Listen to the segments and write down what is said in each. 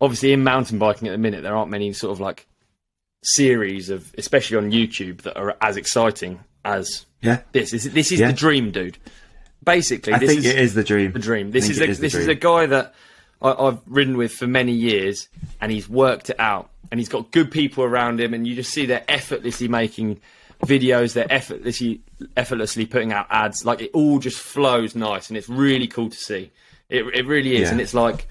obviously in mountain biking at the minute, there aren't many sort of like series of, especially on YouTube, that are as exciting as Yeah. this. This, this is Yeah. the dream, dude. Basically, I this think is it is the dream. the dream. This is a, the this is a guy that I, I've ridden with for many years, and he's worked it out, and he's got good people around him, and you just see they're effortlessly making videos, they're effortlessly effortlessly putting out ads, like it all just flows nice, and it's really cool to see. It it really is, Yeah. and it's like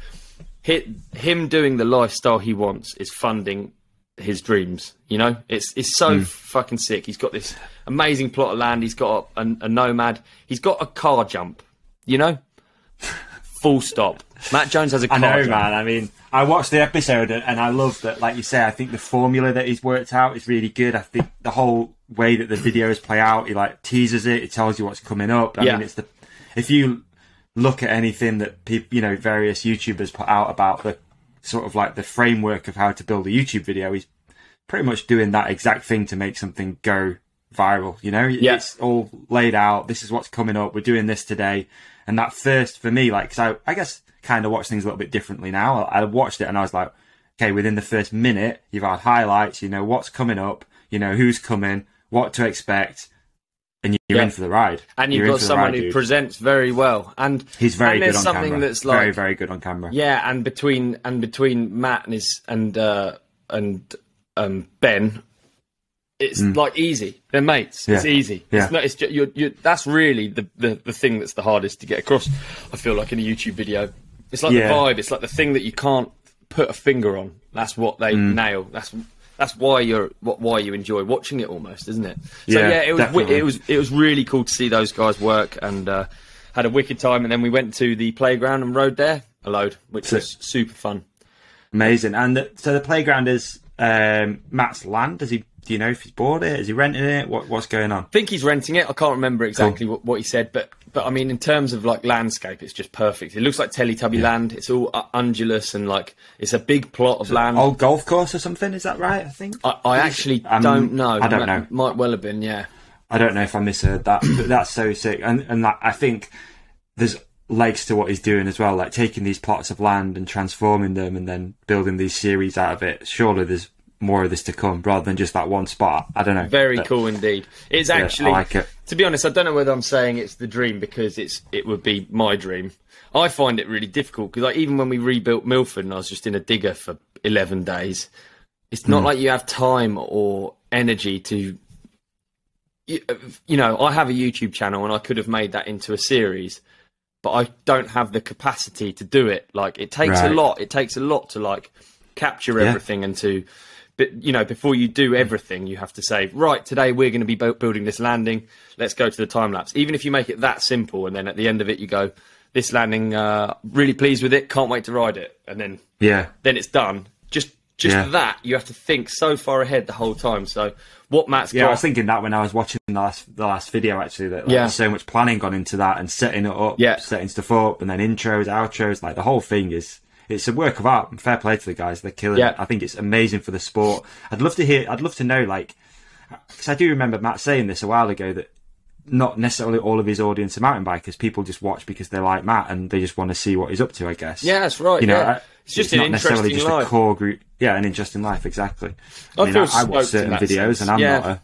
him doing the lifestyle he wants is funding his dreams. You know, it's it's so hmm. fucking sick. He's got this amazing plot of land. He's got a, a, a nomad. He's got a car jump. You know, full stop. Matt Jones has a car I know, jump. man. I mean, I watched the episode and, and I love that. Like you say, I think the formula that he's worked out is really good. I think the whole way that the videos play out, he like teases it. It tells you what's coming up. I Yeah. mean, it's the if you look at anything that people, you know, various YouTubers put out about the sort of like the framework of how to build a YouTube video, he's pretty much doing that exact thing to make something go viral. You know, Yeah. it's all laid out. This is what's coming up. We're doing this today. And that first for me, like, cause I, I guess kind of watch things a little bit differently now. I, I watched it and I was like, okay, within the first minute, you've had highlights, you know what's coming up, you know who's coming, what to expect, and you're in for the ride. and you've You're got someone ride, who dude. presents very well. And He's very and good on something camera. that's like very, very good on camera. Yeah, and between and between Matt and his and uh, and um, Ben, it's like easy. They're mates. It's Mm. Yeah. easy. Yeah. It's not. It's just, you're, you're, that's really the, the the thing that's the hardest to get across. I feel like in a YouTube video, it's like Yeah. the vibe. It's like the thing that you can't put a finger on. That's what they Mm. nail. That's that's why you're why you enjoy watching it almost, isn't it? So Yeah, yeah, it was definitely. it was it was really cool to see those guys work and uh, had a wicked time. And then we went to the playground and rode there a load, which Sick. was super fun. Amazing. And the, so the playground is um, Matt's land. Does he? Do you know if he's bought it? Is he renting it? What, what's going on? I think he's renting it. I can't remember exactly what, what he said, but but I mean, in terms of like landscape, it's just perfect. It looks like Teletubby land. It's all uh, undulous and like it's a big plot of land. Old golf course or something? Is that right? I think. I, I actually Um, don't know. I don't know. Might well have been, yeah. I don't know if I misheard that, but that's so sick. And and that, I think there's legs to what he's doing as well, like taking these plots of land and transforming them, and then building these series out of it. Surely there's more of this to come, rather than just that one spot. I don't know. Very But- cool indeed. It's actually, I like it. to be honest, I don't know whether I'm saying it's the dream because it's it would be my dream. I find it really difficult because like even when we rebuilt Milford and I was just in a digger for 11 days, it's not hmm. like you have time or energy to. You, you know, I have a YouTube channel and I could have made that into a series, but I don't have the capacity to do it. Like it takes a lot. It takes a lot to like capture Yeah. everything and to but you know before you do everything you have to say right today we're going to be bu- building this landing let's go to the time lapse even if you make it that simple and then at the end of it you go this landing uh, really pleased with it can't wait to ride it and then Yeah, then it's done just just Yeah. that you have to think so far ahead the whole time so what matt's yeah. I was thinking that when I was watching the last the last video actually. That like, Yeah. so much planning gone into that and setting it up, Yeah. setting stuff up, and then intros, outros. Like the whole thing is. It's a work of art. and Fair play to the guys; they're killing Yeah. it. I think it's amazing for the sport. I'd love to hear. I'd love to know, like, because I do remember Matt saying this a while ago that not necessarily all of his audience are mountain bikers. People just watch because they like Matt and they just want to see what he's up to. I guess. yeah that's right You know, yeah. I- it's just an not necessarily just life a core group. Yeah, an interesting life. Exactly. I I, mean, I, I watch certain videos, sense. and I'm Yeah. not a.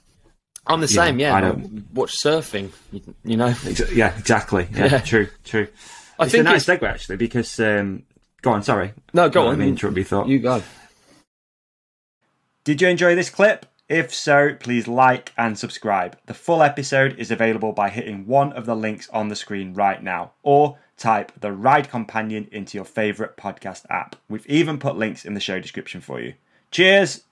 i'm the same know, yeah I don't- watch surfing you, you know yeah, exactly. Yeah, Yeah. true, true. i it's think a nice it's, segue actually because. Um, go on. Sorry. no go Let on me interrupt your thought. you go Did you enjoy this clip? If so, please like and subscribe. The full episode is available by hitting one of the links on the screen right now, or type the Ride Companion into your favourite podcast app. We've even put links in the show description for you. Cheers!